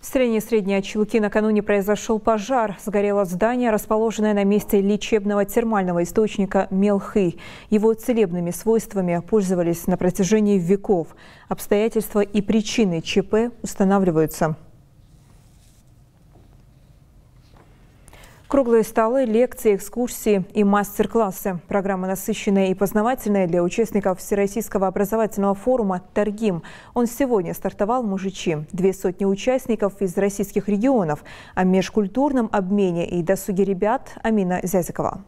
В селении Средние Очелки накануне произошел пожар. Сгорело здание, расположенное на месте лечебного термального источника Мелхы. Его целебными свойствами пользовались на протяжении веков. Обстоятельства и причины ЧП устанавливаются. Круглые столы, лекции, экскурсии и мастер-классы. Программа насыщенная и познавательная для участников Всероссийского образовательного форума «Торгим». Он сегодня стартовал Мужичи. Две сотни участников из российских регионов. О межкультурном обмене и досуге ребят Амина Зязикова.